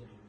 those